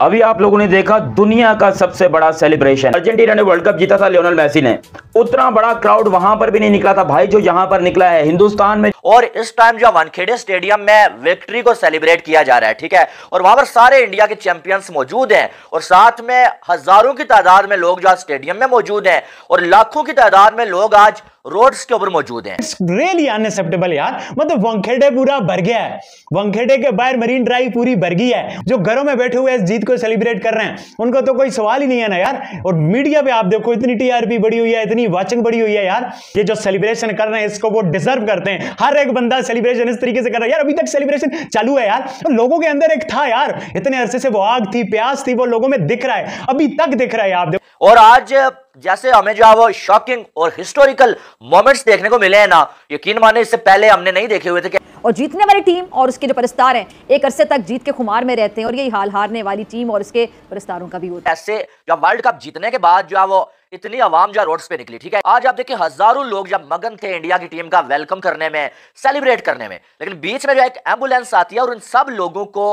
अभी आप लोगों ने देखा दुनिया का सबसे बड़ा सेलिब्रेशन अर्जेंटीना ने वर्ल्ड कप जीता था लियोनल मैसी ने। उतना बड़ा क्राउड वहाँ पर भी नहीं निकला था भाई, जो यहाँ पर निकला है हिंदुस्तान में। और इस टाइम जो वनखेड़े स्टेडियम में विक्ट्री को सेलिब्रेट किया जा रहा है, ठीक है? और वहाँ पर सारे इंडिया के चैंपियंस मौजूद हैं और साथ में हज़ारों की तादाद में लोग जो स्टेडियम में मौजूद हैं और लाखों की तादाद में लोग आज रोड्स के ऊपर मौजूद हैं। रियली अनएक्सेप्टेबल यार। मतलब वंखेड़े पूरा भर गया है। वंखेड़े के बाहर मरीन ड्राइव पूरी भर गई है। जो घरों में बैठे हुए इस जीत को सेलिब्रेट कर रहे हैं। उनको तो कोई सवाल ही नहीं है ना यार। और मीडिया पे आप देखो, इतनी टीआरपी बढ़ी हुई है, इतनी वाचिंग बढ़ी हुई है यार। ये जो सेलिब्रेशन कर रहे हैं, इसको वो डिजर्व करते हैं। हर एक बंदा सेलिब्रेशन इस तरीके से कर रहा है। यार अभी तक सेलिब्रेशन चालू है यार। तो लोगों के अंदर एक था यार। इतने अरसे से वो आग थी, प्यास थी, वो लोगों में दिख रहा है। अभी तक दिख रहा है, आप और आज जैसे हमें जो है वो शॉकिंग और हिस्टोरिकल मोमेंट्स देखने को मिले हैं ना यकीन माने इससे पहले हमने नहीं देखे हुए थे कि और जीतने वाली टीम और उसके जो परस्तार हैं एक अरसे तक जीत के खुमार में रहते हैं और यही हाल हारने वाली टीम और उसके परस्तारों का भी होता है। ऐसे जब वर्ल्ड कप जीतने के बाद जो है वो इतनी आवाम जो रोड्स पे निकली ठीक है? आज आप देखिए हज़ारों लोग जब मगन थे इंडिया की टीम का वेलकम करने में सेलिब्रेट करने में लेकिन बीच में जो एक एंबुलेंस आती है और उन सब लोगों को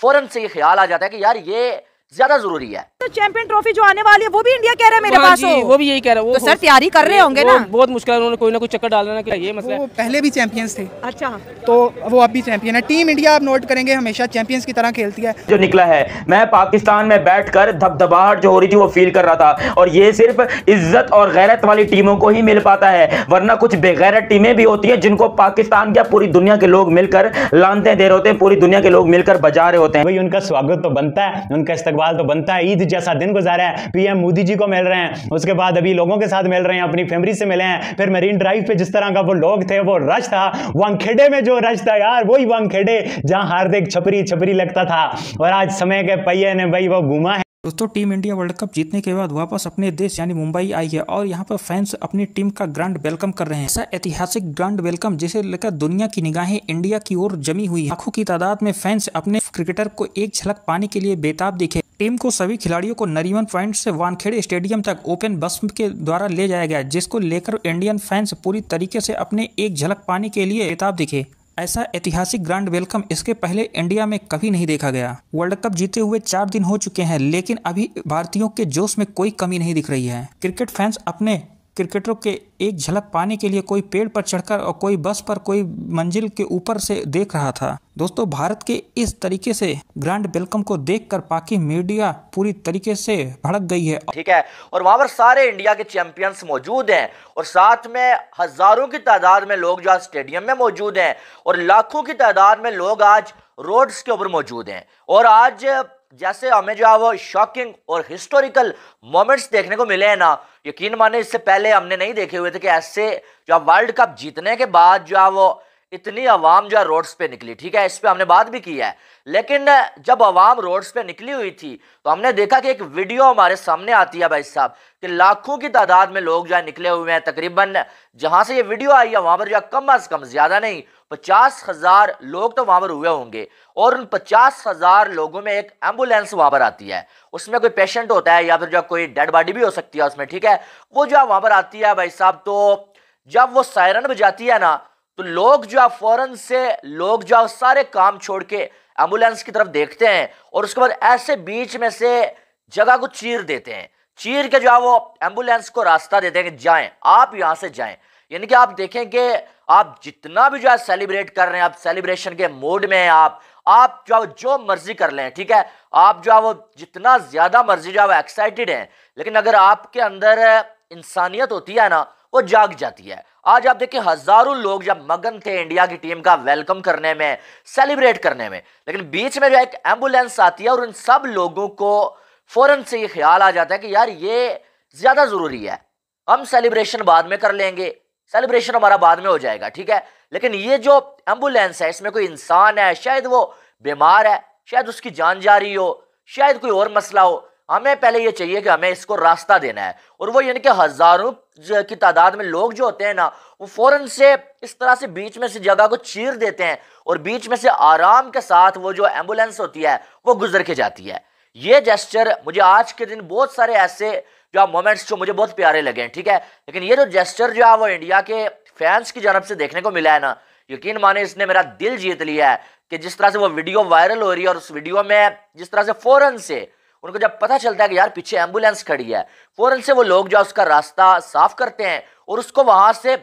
फ़ौरन से ये ख्याल आ जाता है कि यार ये ज़्यादा ज़रूरी है। तो चैंपियन ट्रॉफी जो आने वाली है वो भी इंडिया कह रहे हैं मेरे हाँ पास जी, वो भी यही कह रहा है। वो तो सर तैयारी कर रहे होंगे ना? बहुत मुश्किल है उन्होंने कोई ना कोई चक्कर डालना ना कि ये मसला वो पहले भी चैंपियंस थे। अच्छा। तो वो अब भी चैंपियन है। टीम इंडिया आप नोट करेंगे हमेशा चैंपियंस की तरह खेलती है। जो निकला है मैं पाकिस्तान में बैठकर धबधबाहट जो हो रही थी वो फील कर रहा था। और ये सिर्फ़ इज़्ज़त और गैरत वाली टीमों को ही मिल पाता है वरना कुछ बेगैरत टीमें भी होती हैं जिनको पाकिस्तान क्या पूरी दुनिया के लोग मिलकर लानते दे रहे होते हैं पूरी दुनिया के लोग मिलकर बजा रहे होते हैं। भाई उनका स्वागत तो बनता है उनका इस्तकबाल तो बनता है। ईद जैसा दिन गुजारा है पीएम मोदी जी को मिल रहे हैं, उसके बाद अभी लोगों के साथ मिल रहे हैं, अपनी फैमिली से मिले हैं, फिर मरीन ड्राइव पे जिस तरह का वो लोग थे, वो रश था वांगखेड़े में जो रश था यार, वही वांगखेड़े जहाँ हार्दिक छपरी छपरी लगता था, और आज समय के पहिए ने भाई वो घुमा है। दोस्तों टीम इंडिया वर्ल्ड कप जीतने के बाद वापस अपने देश, यानी मुंबई आई है, और यहाँ पर फैंस अपनी टीम का ग्रांड वेलकम कर रहे हैं। ऐसा ऐतिहासिक ग्रांड वेलकम जिसे लेकर दुनिया की निगाहें इंडिया की ओर जमी हुई है। की तादाद में फैंस अपने क्रिकेटर को एक झलक पाने के लिए बेताब दिखे। टीम को सभी खिलाड़ियों को नरीमन पॉइंट से वानखेड़े स्टेडियम तक ओपन बस के द्वारा ले जाया गया, जिसको लेकर इंडियन फैंस पूरी तरीके से अपने एक झलक पाने के लिए बेताब दिखे। ऐसा ऐतिहासिक ग्रांड वेलकम इसके पहले इंडिया में कभी नहीं देखा गया। वर्ल्ड कप जीते हुए चार दिन हो चुके हैं, लेकिन अभी भारतीयों के जोश में कोई कमी नहीं दिख रही है। क्रिकेट फैंस अपने क्रिकेटरों के एक झलक पाने के लिए कोई पेड़ पर चढ़कर और कोई बस पर कोई मंजिल के ऊपर से देख रहा था। दोस्तों, भारत के इस तरीके से ग्रांड वेलकम को देखकर पाकि मीडिया पूरी तरीके से भड़क गई है। ठीक है, और वहाँ पर सारे इंडिया के चैंपियंस मौजूद हैं और साथ में हज़ारों की तादाद में लोग जो आज स्टेडियम में मौजूद हैं और लाखों की तादाद में लोग आज रोड्स के ऊपर मौजूद हैं। और आज जैसे हमें जो है वो शॉकिंग और हिस्टोरिकल मोमेंट्स देखने को मिले हैं ना, यकीन माने इससे पहले हमने नहीं देखे हुए थे कि ऐसे जो वर्ल्ड कप जीतने के बाद जो है वो इतनी आवाम जो है रोड्स पे निकली, ठीक है? इस पे हमने बात भी की है। लेकिन जब आवाम रोड्स पे निकली हुई थी तो हमने देखा कि एक वीडियो हमारे सामने आती है भाई साहब, कि लाखों की तादाद में लोग जो है निकले हुए हैं तकरीबन। जहाँ से ये वीडियो आई है, वहाँ पर जो कम अज कम, ज़्यादा नहीं, पचास हज़ार लोग तो वहाँ पर हुए होंगे। और उन पचास हज़ार लोगों में एक एंबुलेंस वहाँ पर आती है। उसमें कोई पेशेंट होता है या फिर जो कोई डेड बॉडी भी हो सकती है उसमें, ठीक है? वो जो है वहाँ पर आती है भाई साहब तो जब वो सायरन बजाती है ना तो लोग जो है फ़ौरन से, लोग जो है सारे काम छोड़ के एंबुलेंस की तरफ़ देखते हैं और उसके बाद ऐसे बीच में से जगह को चीर देते हैं। चीर के जो है वो एंबुलेंस को रास्ता देते हैं कि जाएँ, आप यहाँ से जाएँ। यानी कि आप देखें कि आप जितना भी जो है सेलिब्रेट कर रहे हैं, आप सेलिब्रेशन के मूड में हैं आप आप जो है जो मर्ज़ी कर लें, ठीक है? आप जो है वो जितना ज़्यादा मर्ज़ी जो है वो एक्साइटेड हैं। लेकिन अगर आपके अंदर इंसानियत होती है ना वो जाग जाती है। आज आप देखिए हज़ारों लोग जब मगन थे इंडिया की टीम का वेलकम करने में, सेलिब्रेट करने में, लेकिन बीच में जो एक एंबुलेंस आती है और उन सब लोगों को फ़ौरन से ये ख्याल आ जाता है कि यार ये ज़्यादा ज़रूरी है। हम सेलिब्रेशन बाद में कर लेंगे, सेलिब्रेशन हमारा बाद में हो जाएगा, ठीक है? लेकिन ये जो एंबुलेंस है, इसमें कोई इंसान है, शायद वो बीमार है, शायद उसकी जान जा रही हो, शायद कोई और मसला हो हमें पहले ये चाहिए कि हमें इसको रास्ता देना है। और वो यानी कि हज़ारों की तादाद में लोग जो होते हैं ना, वो फ़ौरन से इस तरह से बीच में से जगह को चीर देते हैं और बीच में से आराम के साथ वो जो एंबुलेंस होती है, वो गुजर के जाती है। ये जेस्टर मुझे आज के दिन बहुत सारे ऐसे जो मोमेंट्स जो मुझे बहुत प्यारे लगे हैं, ठीक है? लेकिन ये जो जेस्टर जो है, वो इंडिया के फैंस की जानब से देखने को मिला है ना, यकीन माने इसने मेरा दिल जीत लिया है कि जिस तरह से वो वीडियो वायरल हो रही है और उस वीडियो में जिस तरह से फ़ौरन से उनको जब पता चलता है कि यार पीछे एंबुलेंस खड़ी है, फ़ौरन से वो लोग जो उसका रास्ता साफ़ करते हैं और उसको वहाँ से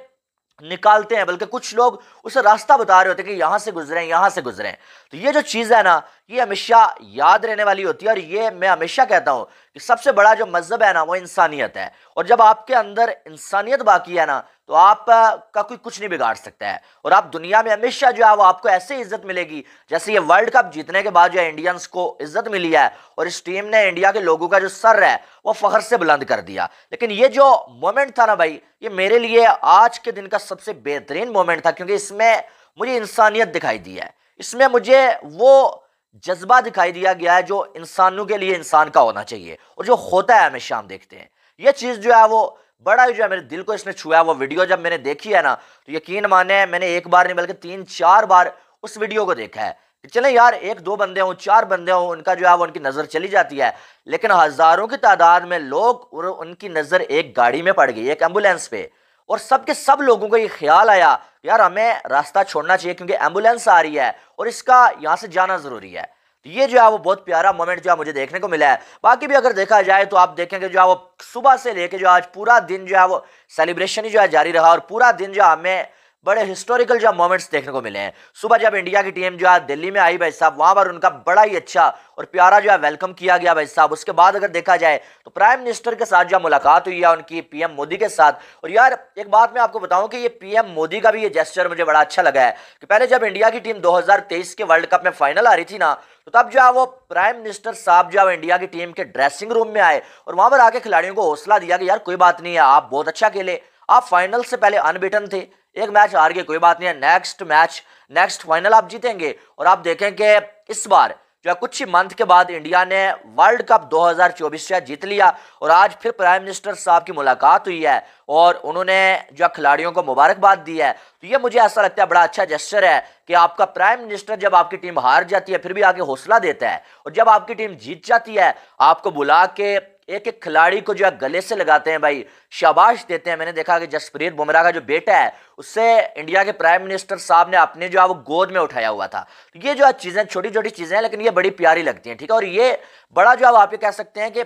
निकालते हैं। बल्कि कुछ लोग उसे रास्ता बता रहे होते हैं कि यहाँ से गुजरे यहाँ से गुजरे तो ये जो चीज़ है ना ये हमेशा याद रहने वाली होती है और ये मैं हमेशा कहता हूँ कि सबसे बड़ा जो मज़हब है ना, वो इंसानियत है। और जब आपके अंदर इंसानियत बाकी है ना तो आप का कोई कुछ नहीं बिगाड़ सकता है। और आप दुनिया में हमेशा जो है, वो आपको ऐसे इज़्ज़त मिलेगी, जैसे ये वर्ल्ड कप जीतने के बाद जो है, इंडियंस को इज़्ज़त मिली है और इस टीम ने इंडिया के लोगों का जो सर है, वो फखर से बुलंद कर दिया। लेकिन ये जो मोमेंट था ना भाई, ये मेरे लिए आज के दिन का सबसे बेहतरीन मोमेंट था, क्योंकि इसमें मुझे इंसानियत दिखाई दी है। इसमें मुझे वो जज्बा दिखाई दिया गया है जो इंसानों के लिए इंसान का होना चाहिए और जो होता है हमेशा हम देखते हैं। ये चीज़ जो है वो बड़ा ही जो है मेरे दिल को इसने छुआ वो वीडियो जब मैंने देखी है ना तो यकीन माने मैंने एक बार नहीं बल्कि तीन चार बार उस वीडियो को देखा है। चले यार, एक दो बंदे हों, चार बंदे हों, उनका जो है वो उनकी नज़र चली जाती है। लेकिन हज़ारों की तादाद में लोग और उनकी नज़र एक गाड़ी में पड़ गई, एक एंबुलेंस पे। और सबके सब लोगों को ये ख्याल आया यार हमें रास्ता छोड़ना चाहिए क्योंकि एंबुलेंस आ रही है और इसका यहाँ से जाना ज़रूरी है। तो ये जो है वो बहुत प्यारा मोमेंट जो है मुझे देखने को मिला है। बाकी भी अगर देखा जाए तो आप देखेंगे जो है वो सुबह से लेके जो आज पूरा दिन जो है वो सेलिब्रेशन ही जो है जारी रहा और पूरा दिन जो हमें बड़े हिस्टोरिकल जो मोमेंट्स देखने को मिले हैं। सुबह जब इंडिया की टीम जो है दिल्ली में आई भाई साहब, वहाँ पर उनका बड़ा ही अच्छा और प्यारा जो है वेलकम किया गया भाई साहब। उसके बाद अगर देखा जाए तो प्राइम मिनिस्टर के साथ जो मुलाकात हुई है, उनकी पीएम मोदी के साथ। और यार, एक बात मैं आपको बताऊँ कि ये पीएम मोदी का भी ये जेस्टर मुझे बड़ा अच्छा लगा है कि पहले जब इंडिया की टीम दो हज़ार तेईस के वर्ल्ड कप में फाइनल आ रही थी ना तो तब जो है वो प्राइम मिनिस्टर साहब जो है इंडिया की टीम के ड्रेसिंग रूम में आए और वहाँ पर आके खिलाड़ियों को हौसला दिया कि यार कोई बात नहीं है, आप बहुत अच्छा खेले। आप फाइनल से पहले अनबिटन थे। एक मैच हार गए, कोई बात नहीं है। नेक्स्ट मैच नेक्स्ट फाइनल आप जीतेंगे। और आप देखें कि इस बार जो है, कुछ ही मंथ के बाद इंडिया ने वर्ल्ड कप 2024 से जीत लिया। और आज फिर प्राइम मिनिस्टर साहब की मुलाकात हुई है और उन्होंने जो खिलाड़ियों को मुबारकबाद दी है। तो ये मुझे ऐसा लगता है, बड़ा अच्छा जेस्टर है कि आपका प्राइम मिनिस्टर जब आपकी टीम हार जाती है, फिर भी आके हौसला देता है। और जब आपकी टीम जीत जाती है, आपको बुला के एक एक खिलाड़ी को जो है गले से लगाते हैं भाई, शाबाश देते हैं। मैंने देखा कि जसप्रीत बुमराह का जो बेटा है, उससे इंडिया के प्राइम मिनिस्टर साहब ने अपने जो है वो गोद में उठाया हुआ था। तो ये जो है चीज़ें छोटी छोटी चीज़ें हैं, लेकिन ये बड़ी प्यारी लगती हैं, ठीक है? और ये बड़ा जो है आप ये कह सकते हैं कि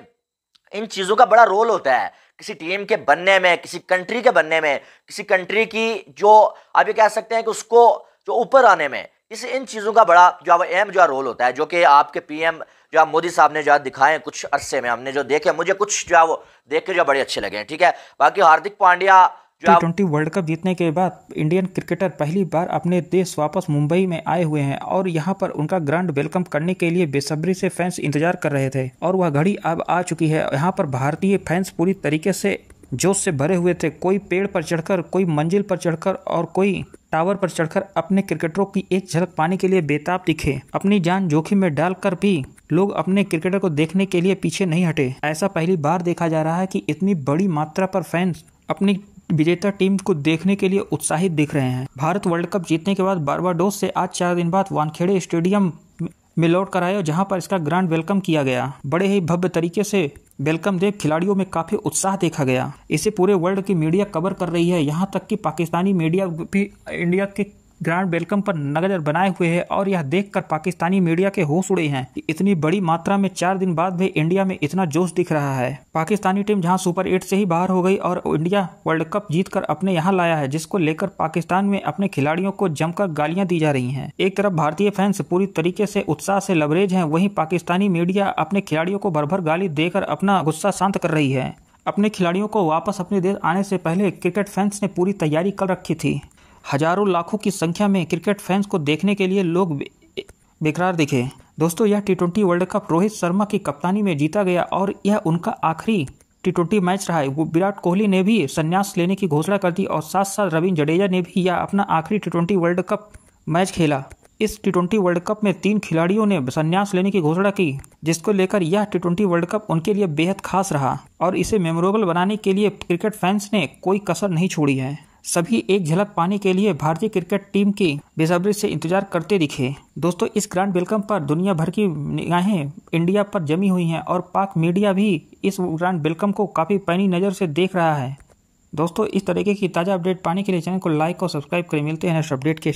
इन चीज़ों का बड़ा रोल होता है। किसी टीम के बनने में, किसी कंट्री के बनने में, किसी कंट्री की जो आप ये कह सकते हैं कि उसको जो ऊपर आने में, इस इन चीज़ों का बड़ा जो अहम जो रोल होता है, जो कि आपके पीएम जो आप मोदी साहब ने जो दिखाए कुछ अरसे में हमने जो देखे, मुझे कुछ जो वो देख के जो बड़े अच्छे लगे हैं, ठीक है? बाकी Hardik Pandya T twenty world cup जीतने के बाद इंडियन क्रिकेटर पहली बार अपने देश वापस मुंबई में आए हुए हैं और यहाँ पर उनका ग्रांड वेलकम करने के लिए बेसब्री से फैंस इंतज़ार कर रहे थे और वह घड़ी अब आ चुकी है। यहाँ पर भारतीय फैंस पूरी तरीके से जोश से भरे हुए थे। कोई पेड़ पर चढ़कर, कोई मंजिल पर चढ़कर और कोई टावर पर चढ़कर अपने क्रिकेटरों की एक झलक पाने के लिए बेताब दिखे। अपनी जान जोखिम में डालकर भी लोग अपने क्रिकेटर को देखने के लिए पीछे नहीं हटे। ऐसा पहली बार देखा जा रहा है कि इतनी बड़ी मात्रा पर फैंस अपनी विजेता टीम को देखने के लिए उत्साहित दिख रहे हैं। भारत वर्ल्ड कप जीतने के बाद बारबाडोस से आज चार दिन बाद वानखेड़े स्टेडियम में लौट कर आया जहाँ पर इसका ग्रांड वेलकम किया गया। बड़े ही भव्य तरीके से वेलकम देव खिलाड़ियों में काफ़ी उत्साह देखा गया। इसे पूरे वर्ल्ड की मीडिया कवर कर रही है। यहाँ तक कि पाकिस्तानी मीडिया भी इंडिया के ग्रांड वेलकम पर नज़र बनाए हुए हैं और यह देखकर पाकिस्तानी मीडिया के होश उड़े हैं कि इतनी बड़ी मात्रा में चार दिन बाद भी इंडिया में इतना जोश दिख रहा है। पाकिस्तानी टीम जहाँ सुपर एट से ही बाहर हो गई और इंडिया वर्ल्ड कप जीतकर अपने यहाँ लाया है, जिसको लेकर पाकिस्तान में अपने खिलाड़ियों को जमकर गालियाँ दी जा रही है। एक तरफ़ भारतीय फैंस पूरी तरीके से उत्साह से लवरेज है, वही पाकिस्तानी मीडिया अपने खिलाड़ियों को भर भर गाली देकर अपना गुस्सा शांत कर रही है। अपने खिलाड़ियों को वापस अपने देश आने से पहले क्रिकेट फैंस ने पूरी तैयारी कर रखी थी। हज़ारों लाखों की संख्या में क्रिकेट फैंस को देखने के लिए लोग बेकरार दिखे। दोस्तों, यह T twenty world cup Rohit Sharma की कप्तानी में जीता गया और यह उनका आखिरी टी ट्वेंटी मैच रहा है। वो विराट कोहली ने भी संन्यास लेने की घोषणा कर दी और साथ साथ रविंद्र जडेजा ने भी यह अपना आखिरी T twenty world cup match खेला। इस टी ट्वेंटी वर्ल्ड कप में तीन खिलाड़ियों ने संन्यास लेने की घोषणा की, जिसको लेकर यह टी ट्वेंटी वर्ल्ड कप उनके लिए बेहद खास रहा और इसे मेमोरेबल बनाने के लिए क्रिकेट फैंस ने कोई कसर नहीं छोड़ी है। सभी एक झलक पाने के लिए भारतीय क्रिकेट टीम की बेसब्री से इंतज़ार करते दिखे। दोस्तों, इस ग्रांड वेलकम पर दुनिया भर की निगाहें इंडिया पर जमी हुई हैं और पाक मीडिया भी इस ग्रांड वेलकम को काफ़ी पैनी नज़र से देख रहा है। दोस्तों, इस तरीके की ताज़ा अपडेट पाने के लिए चैनल को लाइक और सब्सक्राइब करें। मिलते हैं नेक्स्ट अपडेट के